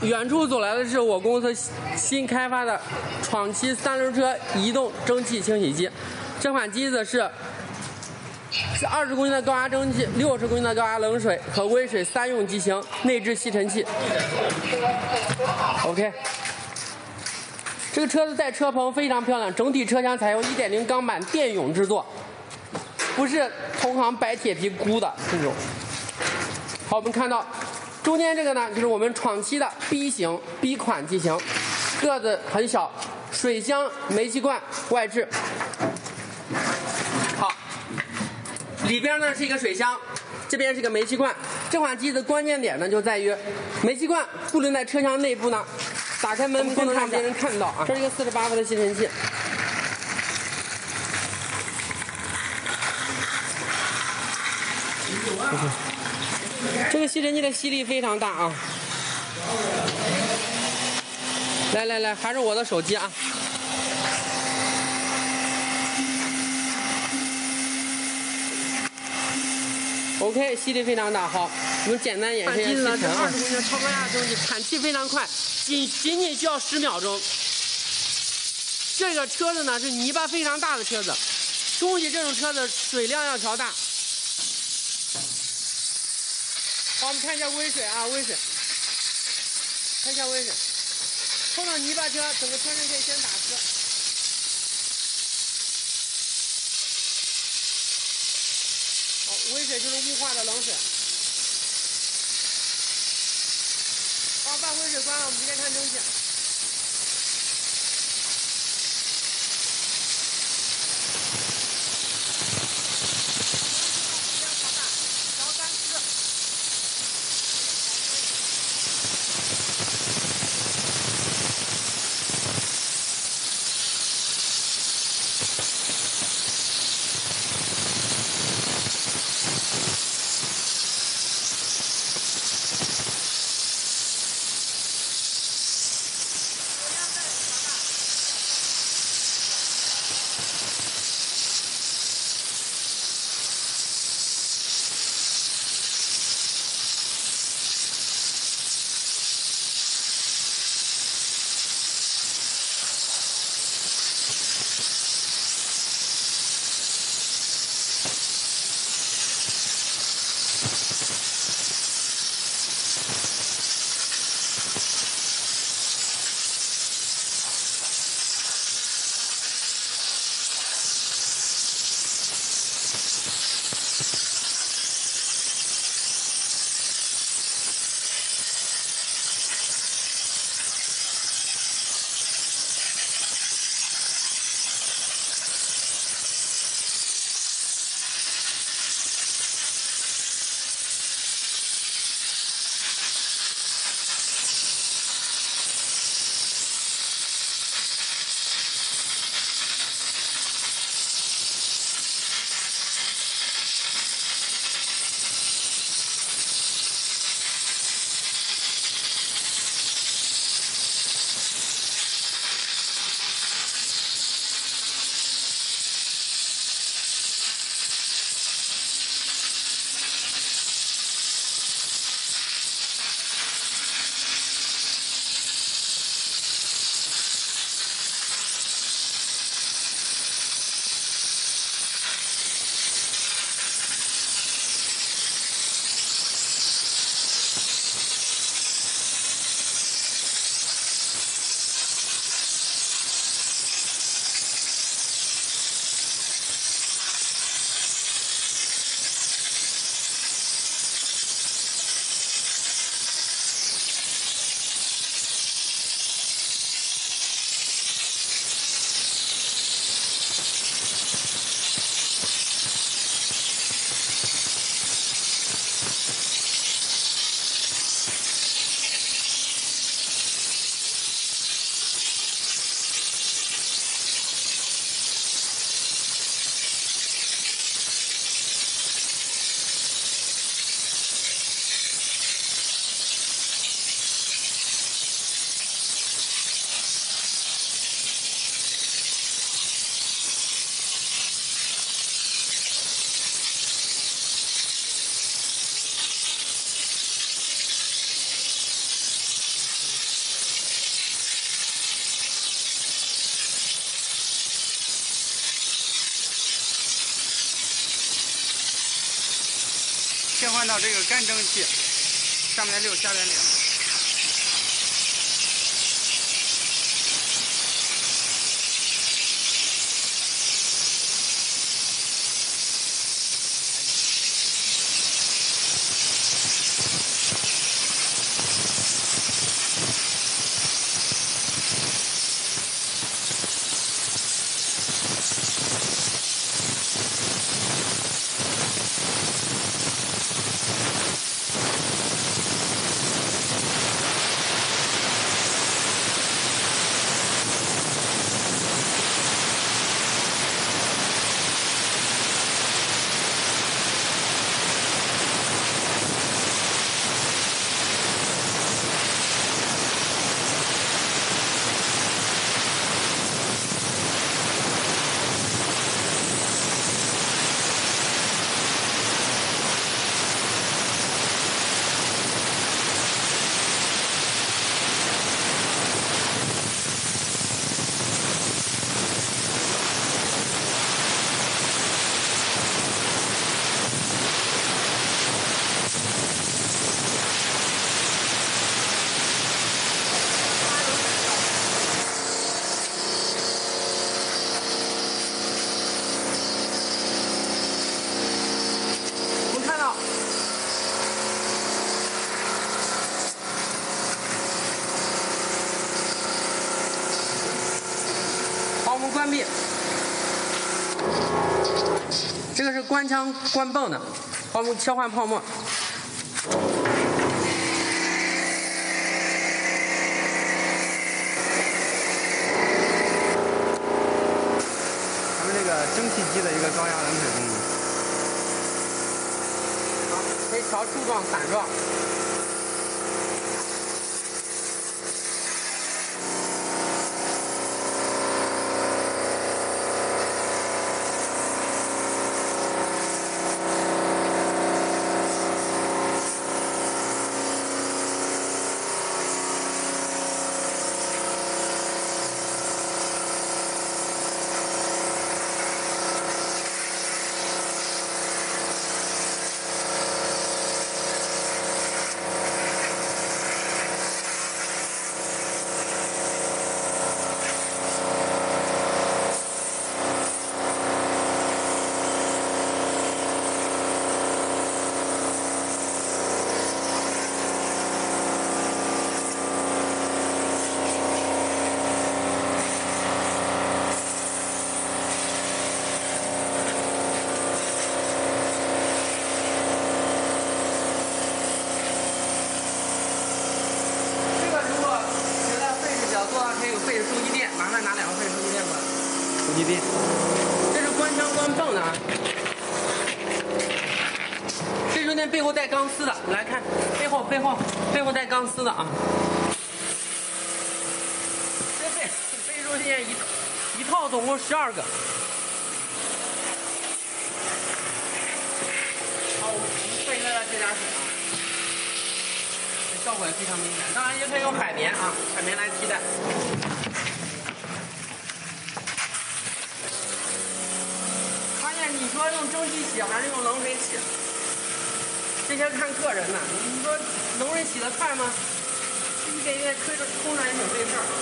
远处走来的是我公司新开发的闯七三轮车移动蒸汽清洗机。这款机子是是二十公斤的高压蒸汽、六十公斤的高压冷水和温水三用机型，内置吸尘器。OK，这个车子带车棚非常漂亮，整体车厢采用1.0钢板电泳制作，不是同行白铁皮箍的这种。好，我们看到中间这个呢，就是我们闯七的 B 型 B 款机型，个子很小，水箱、煤气罐外置。好，里边呢是一个水箱，这边是个煤气罐。这款机子关键点呢就在于，煤气罐不能在车厢内部呢，打开门不能让别人看到啊。这是一个四十八伏的吸尘器。这个吸尘器的吸力非常大啊！来来来，还是我的手机啊。OK，吸力非常大。好，我们简单演示一下吸尘啊。二十公斤的超高压蒸汽，产气非常快，仅仅仅需要十秒钟。这个车子呢是泥巴非常大的车子，冲洗这种车子水量要调大。好，我们看一下温水啊，温水，看一下温水。碰到泥巴车，整个车身可以先打湿。好，温水就是雾化的冷水。好，把温水关了，我们直接看蒸汽。切换到这个干蒸汽，上面六，下面零。关闭，这个是关枪关泵的，我们切换泡沫。咱们这个蒸汽机的一个高压冷水功能。好，可以调柱状、伞状。手机电，这是关枪关泵的啊。这中间背后带钢丝的，来看背后背后背后带钢丝的啊。这背背中间一一套总共十二个。好，我们背在了这点水啊，这效果也非常明显。当然也可以用海绵啊，海绵来替代。你说用蒸汽洗还是用冷水洗？这些看个人呢。你说冷水洗的快吗？一点一点吹着空着也挺费事儿啊。